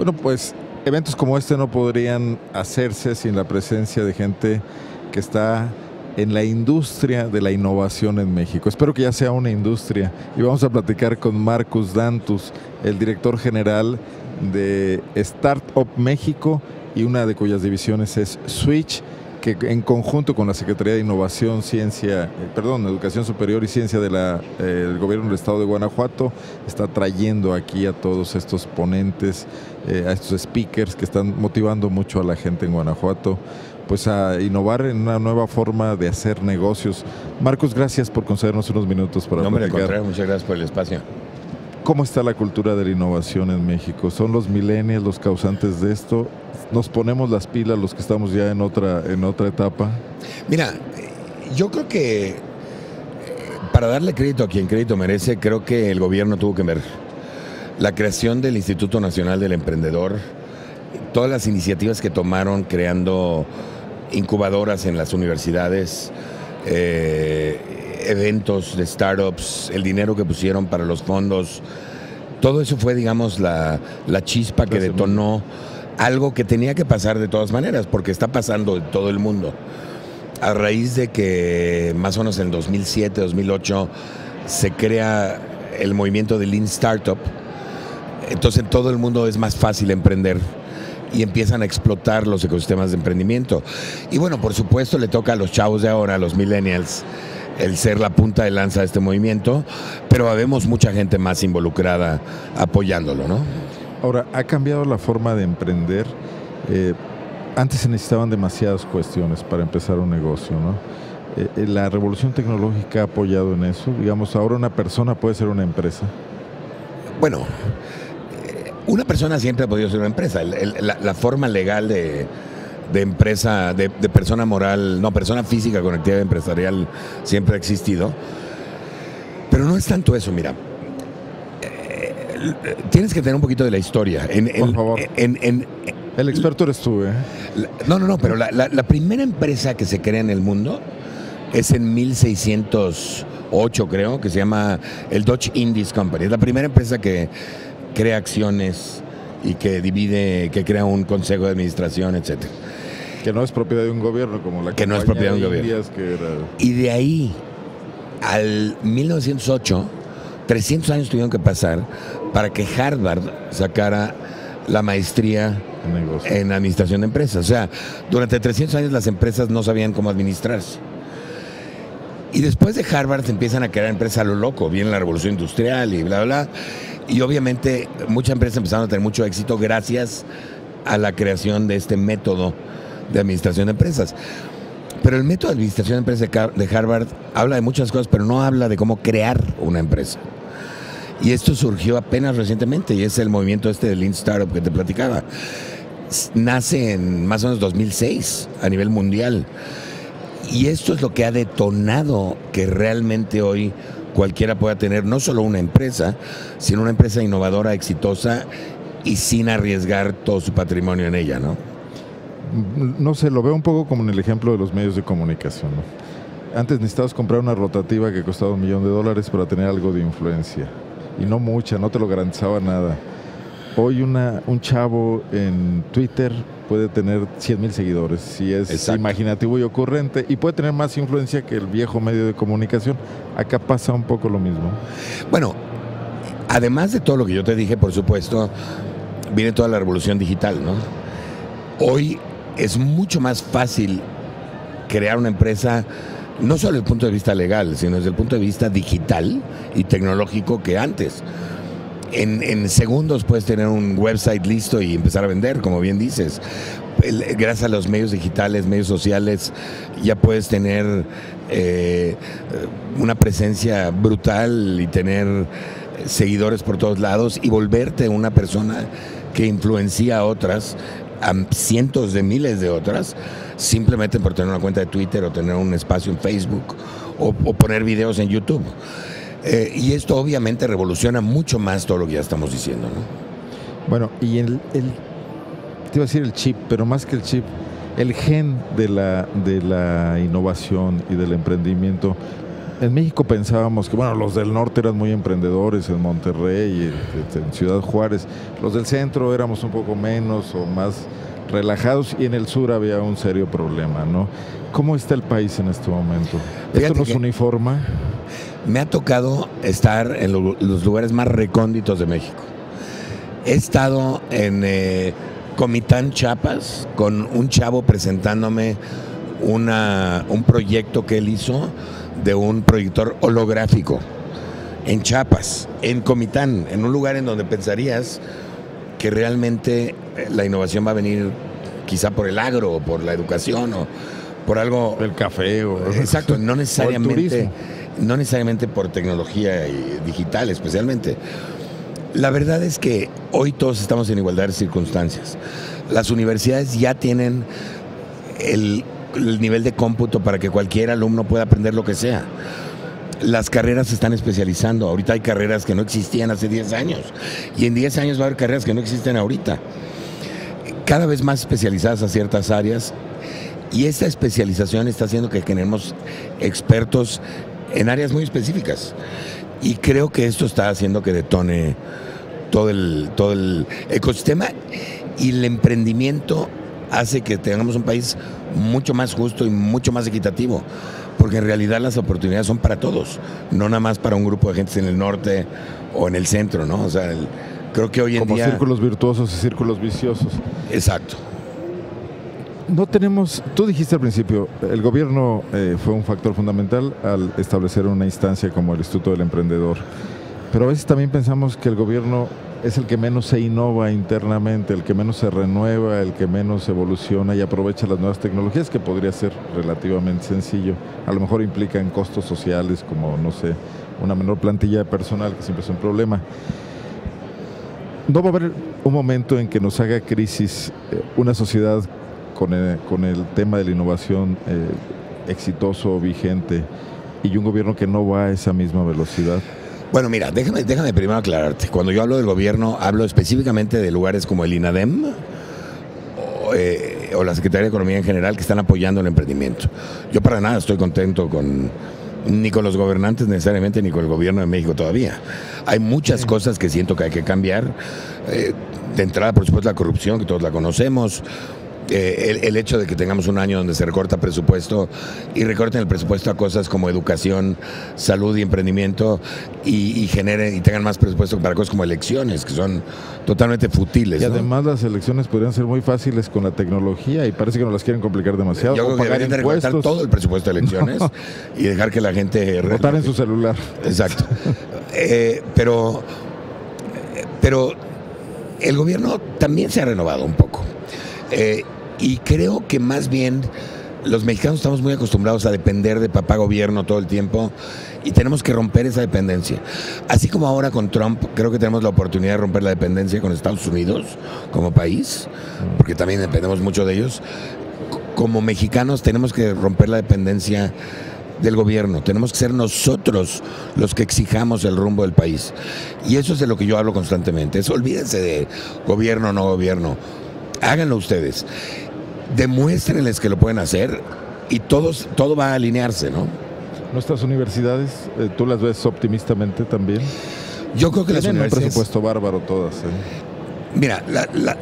Bueno, pues eventos como este no podrían hacerse sin la presencia de gente que está en la industria de la innovación en México. Espero que ya sea una industria y vamos a platicar con Marcus Dantus, el director general de Startup México y una de cuyas divisiones es Switch que en conjunto con la Secretaría de Innovación, Ciencia, eh, perdón, Educación Superior y Ciencia del eh, Gobierno del Estado de Guanajuato está trayendo aquí a todos estos ponentes, eh, a estos speakers que están motivando mucho a la gente en Guanajuato pues a innovar en una nueva forma de hacer negocios. Marcos, gracias por concedernos unos minutos para No, me muchas gracias por el espacio. ¿Cómo está la cultura de la innovación en México? ¿Son los millennials los causantes de esto? ¿Nos ponemos las pilas los que estamos ya en otra, en otra etapa? Mira, yo creo que eh, para darle crédito a quien crédito merece, creo que el gobierno tuvo que ver la creación del Instituto Nacional del Emprendedor, todas las iniciativas que tomaron creando incubadoras en las universidades, eh, eventos de startups, el dinero que pusieron para los fondos, todo eso fue, digamos, la, chispa que detonó algo que tenía que pasar de todas maneras, porque está pasando en todo el mundo. A raíz de que más o menos en 2007, 2008 se crea el movimiento de Lean Startup, entonces en todo el mundo es más fácil emprender y empiezan a explotar los ecosistemas de emprendimiento. Y bueno, por supuesto le toca a los chavos de ahora, a los millennials, el ser la punta de lanza de este movimiento, pero vemos mucha gente más involucrada apoyándolo, ¿no? Ahora, ha cambiado la forma de emprender. Eh, antes se necesitaban demasiadas cuestiones para empezar un negocio, ¿no? Eh, eh, la revolución tecnológica ha apoyado en eso. Digamos, ahora una persona puede ser una empresa. Bueno, una persona siempre ha podido ser una empresa. la, forma legal de, empresa, de, persona moral, no, persona física con actividad empresarial siempre ha existido. Pero no es tanto eso, mira. Eh, tienes que tener un poquito de la historia. Por favor. el experto eres tú, ¿eh? no, no, no, pero la, la, primera empresa que se crea en el mundo es en 1608, creo, que se llama el Dutch Indies Company. Es la primera empresa que crea acciones y que divide, que crea un consejo de administración, etcétera. Que no es propiedad de un gobierno como la que no es propiedad de un gobierno. Y de ahí al 1908, 300 años tuvieron que pasar para que Harvard sacara la maestría en administración de empresas. O sea, durante 300 años las empresas no sabían cómo administrarse. Y después de Harvard empiezan a crear empresas a lo loco. Viene la revolución industrial y bla, bla. Y obviamente muchas empresas empezaron a tener mucho éxito gracias a la creación de este método de administración de empresas. Pero el método de administración de empresas de Harvard habla de muchas cosas, pero no habla de cómo crear una empresa. Y esto surgió apenas recientemente y es el movimiento este del Lean Startup que te platicaba. Nace en más o menos 2006 a nivel mundial. Y esto es lo que ha detonado que realmente hoy cualquiera pueda tener no solo una empresa, sino una empresa innovadora, exitosa y sin arriesgar todo su patrimonio en ella, ¿no? No sé, lo veo un poco como en el ejemplo de los medios de comunicación. Antes necesitabas comprar una rotativa que costaba un millón de dólares para tener algo de influencia. Y no mucha, no te lo garantizaba nada. Hoy una, un chavo en Twitter puede tener 100 mil seguidores, si es imaginativo y ocurrente, y puede tener más influencia que el viejo medio de comunicación. Acá pasa un poco lo mismo. Bueno, además de todo lo que yo te dije, por supuesto, viene toda la revolución digital, ¿no? Hoy es mucho más fácil crear una empresa, no solo desde el punto de vista legal, sino desde el punto de vista digital y tecnológico que antes en, segundos puedes tener un website listo y empezar a vender, como bien dices. Gracias a los medios digitales, medios sociales, ya puedes tener eh, una presencia brutal y tener seguidores por todos lados y volverte una persona que influencia a otras, a cientos de miles de otras, simplemente por tener una cuenta de Twitter o tener un espacio en Facebook o poner videos en YouTube. Eh, y esto obviamente revoluciona mucho más todo lo que ya estamos diciendo. ¿no? Bueno, y el, te iba a decir el chip, pero más que el chip, el gen de la, de la innovación y del emprendimiento en México pensábamos que, bueno, los del norte eran muy emprendedores, en Monterrey, en, en Ciudad Juárez. Los del centro éramos un poco menos o más relajados y en el sur había un serio problema, ¿no? ¿Cómo está el país en este momento? ¿Esto nos uniforma? Me ha tocado estar en los lugares más recónditos de México. He estado en eh, Comitán, Chiapas, con un chavo presentándome una, un proyecto que él hizo de un proyector holográfico en Chiapas, en Comitán, en un lugar en donde pensarías que realmente eh, la innovación va a venir quizá por el agro o por la educación o por algo. El café o. Exacto, no necesariamente. No necesariamente por tecnología digital, especialmente. La verdad es que hoy todos estamos en igualdad de circunstancias. Las universidades ya tienen el, el nivel de cómputo para que cualquier alumno pueda aprender lo que sea las carreras se están especializando. Ahorita hay carreras que no existían hace 10 años. Y en 10 años va a haber carreras que no existen ahorita. Cada vez más especializadas a ciertas áreas. Y esta especialización está haciendo que generemos expertos en áreas muy específicas. Y creo que esto está haciendo que detone todo el, todo el ecosistema y el emprendimiento hace que tengamos un país mucho más justo y mucho más equitativo porque en realidad las oportunidades son para todos, no nada más para un grupo de gente en el norte o en el centro, ¿no? O sea, creo que hoy en día... Como círculos virtuosos y círculos viciosos. Exacto. No tenemos, tú dijiste al principio, el gobierno eh, fue un factor fundamental al establecer una instancia como el Instituto del Emprendedor, pero a veces también pensamos que el gobierno es el que menos se innova internamente, el que menos se renueva, el que menos evoluciona y aprovecha las nuevas tecnologías, que podría ser relativamente sencillo. A lo mejor implican costos sociales como, no sé, una menor plantilla de personal, que siempre es un problema. No va a haber un momento en que nos haga crisis eh, una sociedad con el, con el, tema de la innovación eh, exitoso, vigente, y un gobierno que no va a esa misma velocidad. Bueno, mira, déjame, déjame primero aclararte. Cuando yo hablo del gobierno, hablo específicamente de lugares como el INADEM eh, o, la Secretaría de Economía en general que están apoyando el emprendimiento. Yo para nada estoy contento con ni con los gobernantes necesariamente, ni con el gobierno de México todavía. Hay muchas cosas que siento que hay que cambiar. Eh, de entrada, por supuesto, la corrupción, que todos la conocemos. Eh, el, hecho de que tengamos un año donde se recorta presupuesto y recorten el presupuesto a cosas como educación, salud y emprendimiento y, generen y tengan más presupuesto para cosas como elecciones, que son totalmente futiles. Y además las elecciones podrían ser muy fáciles con la tecnología y parece que no las quieren complicar demasiado. Yo creo que deberían recortar todo el presupuesto de elecciones y dejar que la gente... Votar en su celular. Exacto. Eh, pero, pero el gobierno también se ha renovado un poco. Eh, y creo que más bien los mexicanos estamos muy acostumbrados a depender de papá gobierno todo el tiempo y tenemos que romper esa dependencia. Así como ahora con Trump, creo que tenemos la oportunidad de romper la dependencia con Estados Unidos como país, porque también dependemos mucho de ellos. Como mexicanos tenemos que romper la dependencia del gobierno, tenemos que ser nosotros los que exijamos el rumbo del país. Y eso es de lo que yo hablo constantemente. Es, olvídense de gobierno o no gobierno, háganlo ustedes demuéstrenles que lo pueden hacer y todos, todo va a alinearse, ¿no? Nuestras universidades, eh, ¿tú las ves optimistamente también? Yo creo que las universidades... un presupuesto bárbaro todas. ¿eh? Mira,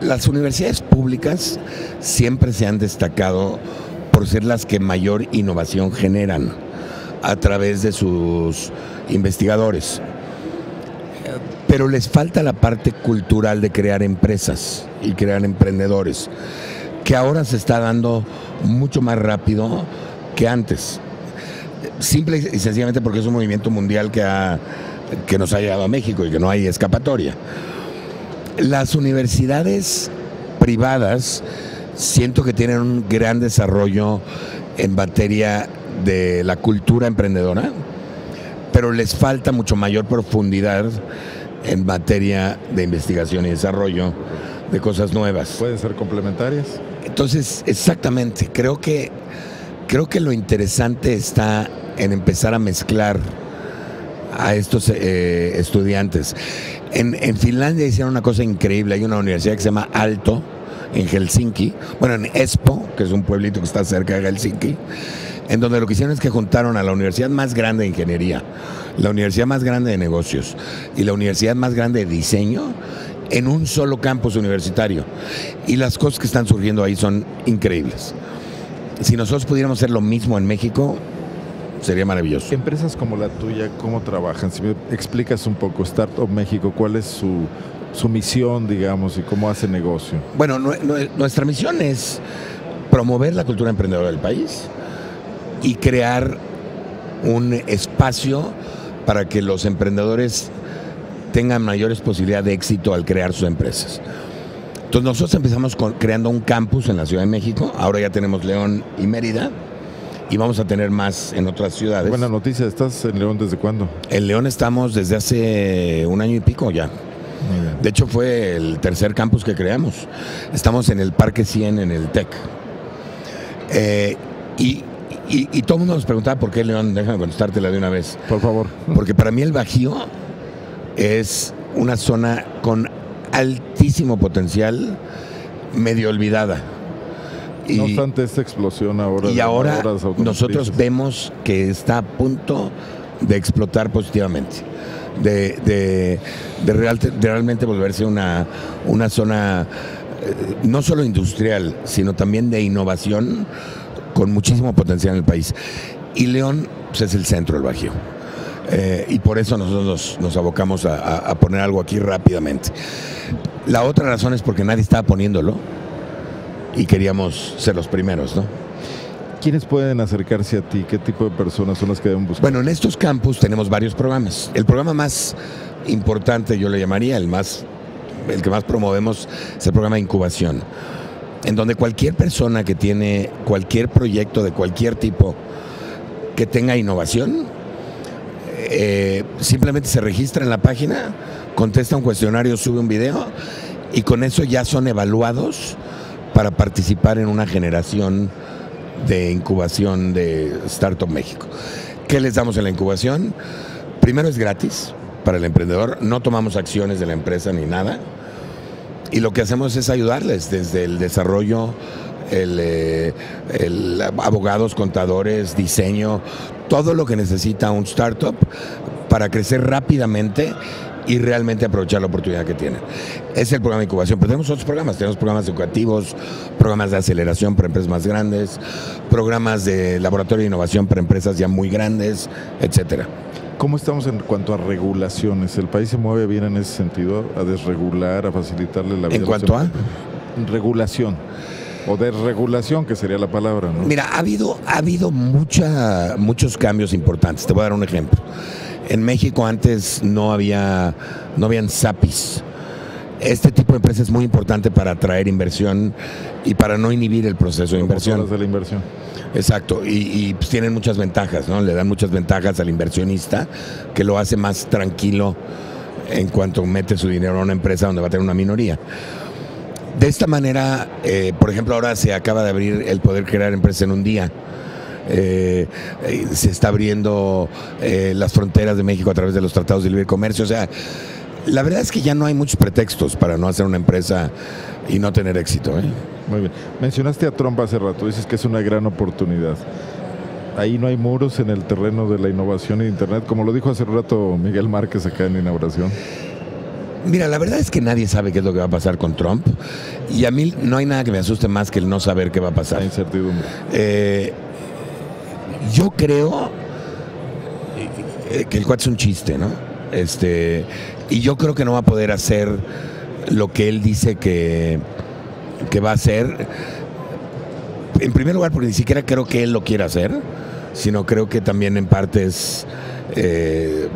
las universidades públicas siempre se han destacado por ser las que mayor innovación generan a través de sus investigadores. Pero les falta la parte cultural de crear empresas y crear emprendedores que ahora se está dando mucho más rápido que antes. Simple y sencillamente porque es un movimiento mundial que, ha, que nos ha llegado a México y que no hay escapatoria. Las universidades privadas siento que tienen un gran desarrollo en materia de la cultura emprendedora, pero les falta mucho mayor profundidad en materia de investigación y desarrollo de cosas nuevas. ¿Pueden ser complementarias? Entonces, exactamente, creo que, creo que lo interesante está en empezar a mezclar a estos eh, estudiantes. En, en, Finlandia hicieron una cosa increíble, hay una universidad que se llama Alto, en Helsinki, bueno, en Espo, que es un pueblito que está cerca de Helsinki, en donde lo que hicieron es que juntaron a la universidad más grande de ingeniería, la universidad más grande de negocios y la universidad más grande de diseño en un solo campus universitario. Y las cosas que están surgiendo ahí son increíbles. Si nosotros pudiéramos hacer lo mismo en México, sería maravilloso. Empresas como la tuya, ¿cómo trabajan? Si me explicas un poco, Startup México, ¿cuál es su, su misión, digamos, y cómo hace negocio? Bueno, nuestra misión es promover la cultura emprendedora del país y crear un espacio para que los emprendedores tengan mayores posibilidades de éxito al crear sus empresas. Entonces nosotros empezamos creando un campus en la Ciudad de México, ahora ya tenemos León y Mérida, y vamos a tener más en otras ciudades. Buena noticia, ¿estás en León desde cuándo? En León estamos desde hace un año y pico ya. De hecho fue el tercer campus que creamos. Estamos en el Parque 100 en el TEC. Eh, y, y, todo el mundo nos preguntaba por qué León, déjame contestártela de una vez. Por favor. Porque para mí el Bajío es una zona con altísimo potencial, medio olvidada. Y, no obstante esta explosión ahora. Y ahora nosotros vemos que está a punto de explotar positivamente. De, de, realmente volverse una, una zona eh, no solo industrial, sino también de innovación con muchísimo potencial en el país. Y León pues, es el centro del Bajío. Eh, y por eso nosotros nos, abocamos a, poner algo aquí rápidamente. La otra razón es porque nadie estaba poniéndolo y queríamos ser los primeros, ¿no? ¿Quiénes pueden acercarse a ti? ¿Qué tipo de personas son las que deben buscar? Bueno, en estos campus tenemos varios programas. El programa más importante, yo le llamaría, el más, el que más promovemos, es el programa de incubación, en donde cualquier persona que tiene cualquier proyecto de cualquier tipo que tenga innovación, eh, simplemente se registra en la página, contesta un cuestionario, sube un video y con eso ya son evaluados para participar en una generación de incubación de Startup México. ¿Qué les damos en la incubación? Primero es gratis para el emprendedor, no tomamos acciones de la empresa ni nada. Y lo que hacemos es ayudarles desde el desarrollo, el, eh, abogados, contadores, diseño, todo lo que necesita un startup para crecer rápidamente y realmente aprovechar la oportunidad que tienen. Es el programa de incubación, pero tenemos otros programas, tenemos programas educativos, programas de aceleración para empresas más grandes, programas de laboratorio de innovación para empresas ya muy grandes, etcétera. ¿Cómo estamos en cuanto a regulaciones? ¿El país se mueve bien en ese sentido, a desregular, a facilitarle la vida? ¿En cuanto a? Regulación. O desregulación, que sería la palabra, ¿no? Mira, ha habido, ha habido mucha, muchos cambios importantes. Te voy a dar un ejemplo. En México antes no había, no habían SAPIs. Este tipo de empresa es muy importante para atraer inversión y para no inhibir el proceso de inversión. de la inversión. Exacto, y, pues tienen muchas ventajas, ¿no? Le dan muchas ventajas al inversionista que lo hace más tranquilo en cuanto mete su dinero a una empresa donde va a tener una minoría. De esta manera, eh, por ejemplo, ahora se acaba de abrir el poder crear empresas en un día. Eh, eh, se está abriendo eh, las fronteras de México a través de los tratados de libre comercio. O sea, la verdad es que ya no hay muchos pretextos para no hacer una empresa y no tener éxito. Muy bien. Mencionaste a Trump hace rato, dices que es una gran oportunidad. Ahí no hay muros en el terreno de la innovación en Internet, como lo dijo hace rato Miguel Márquez acá en inauguración. Mira, la verdad es que nadie sabe qué es lo que va a pasar con Trump y a mí no hay nada que me asuste más que el no saber qué va a pasar. La incertidumbre. Eh, yo creo eh, que el cuate es un chiste, ¿no? Este, y yo creo que no va a poder hacer lo que él dice que, que va a hacer. En primer lugar, porque ni siquiera creo que él lo quiera hacer, sino creo que también en parte es eh,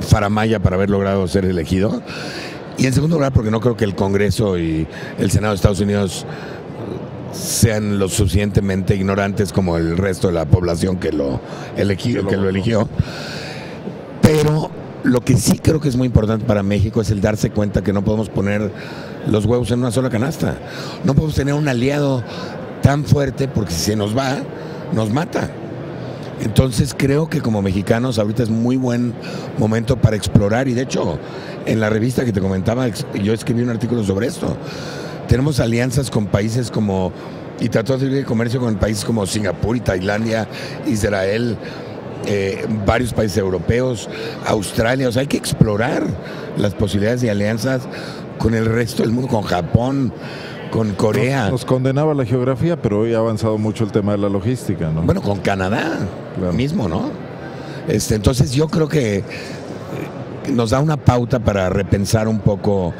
faramaya para haber logrado ser elegido. Y en segundo lugar, porque no creo que el Congreso y el Senado de Estados Unidos sean lo suficientemente ignorantes como el resto de la población que lo, eligió, que lo eligió. Pero lo que sí creo que es muy importante para México es el darse cuenta que no podemos poner los huevos en una sola canasta. No podemos tener un aliado tan fuerte porque si se nos va, nos mata. Entonces creo que como mexicanos ahorita es muy buen momento para explorar y de hecho en la revista que te comentaba yo escribí un artículo sobre esto tenemos alianzas con países como y trató de abrir comercio con países como Singapur y Tailandia, Israel, eh, varios países europeos, Australia. O sea, hay que explorar las posibilidades de alianzas con el resto del mundo, con Japón, con Corea. Nos, condenaba la geografía, pero hoy ha avanzado mucho el tema de la logística, ¿no? Bueno, con Canadá mismo, ¿no? Este, entonces yo creo que eh, nos da una pauta para repensar un poco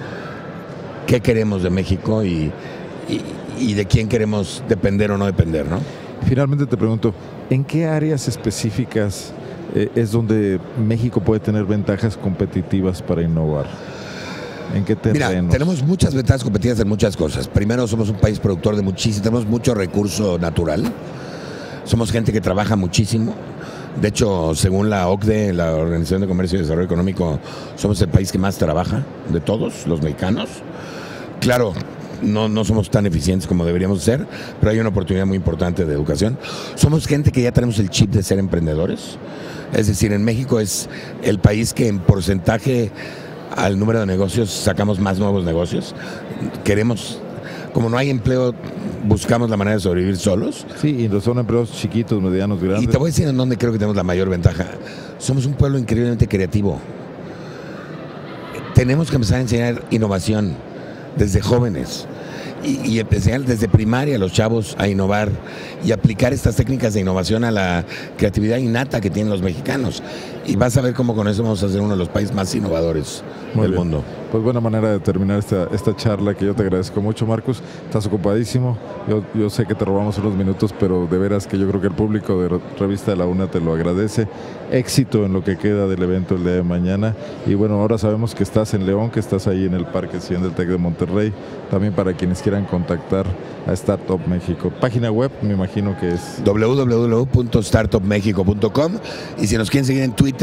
qué queremos de México y, y de quién queremos depender o no depender, ¿no? Finalmente te pregunto, ¿en qué áreas específicas eh, es donde México puede tener ventajas competitivas para innovar? ¿En qué terrenos? Mira, tenemos muchas ventajas competitivas en muchas cosas. Primero, somos un país productor de muchísimo, tenemos mucho recurso natural. Somos gente que trabaja muchísimo. De hecho, según la OCDE, la Organización de Comercio y Desarrollo Económico, somos el país que más trabaja de todos los mexicanos. Claro, no, no somos tan eficientes como deberíamos ser, pero hay una oportunidad muy importante de educación. Somos gente que ya tenemos el chip de ser emprendedores. Es decir, en México es el país que en porcentaje al número de negocios sacamos más nuevos negocios. Queremos, como no hay empleo, buscamos la manera de sobrevivir solos. Sí, y son empleos chiquitos, medianos, grandes. Y te voy a decir en dónde creo que tenemos la mayor ventaja. Somos un pueblo increíblemente creativo. Tenemos que empezar a enseñar innovación desde jóvenes y, empezar desde primaria los chavos a innovar y aplicar estas técnicas de innovación a la creatividad innata que tienen los mexicanos. Y vas a ver cómo con eso vamos a ser uno de los países más innovadores del mundo. Pues buena manera de terminar esta, esta charla que yo te agradezco mucho, Marcos. Estás ocupadísimo. Yo, yo sé que te robamos unos minutos, pero de veras que yo creo que el público de Revista de la UNA te lo agradece. Éxito en lo que queda del evento el día de mañana. Y bueno, ahora sabemos que estás en León, que estás ahí en el Parque Cien del TEC de Monterrey. También para quienes quieran contactar a Startup México. Página web, me imagino que es www.startupmexico.com y si nos quieren seguir en Twitter,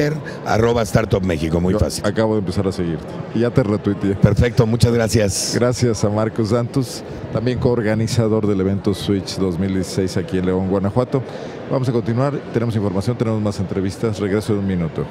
arroba Startup México, muy fácil. Acabo de empezar a seguirte y ya te retuiteé. Perfecto, muchas gracias. Gracias a Marcos Santos, también coorganizador del evento Switch 2016 aquí en León, Guanajuato. Vamos a continuar, tenemos información, tenemos más entrevistas, regreso en un minuto.